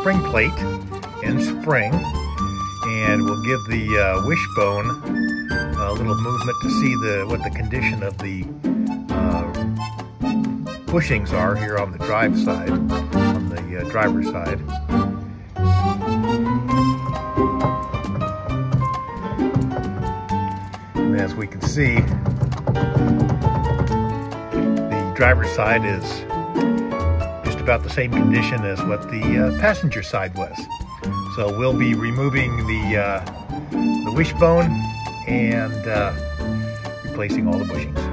spring plate and spring and we'll give the uh, wishbone a little movement to see the what the condition of the uh, bushings are here on the drive side, on the uh, driver's side. And as we can see, the driver's side is about the same condition as what the uh, passenger side was. So we'll be removing the, uh, the wishbone and uh, replacing all the bushings.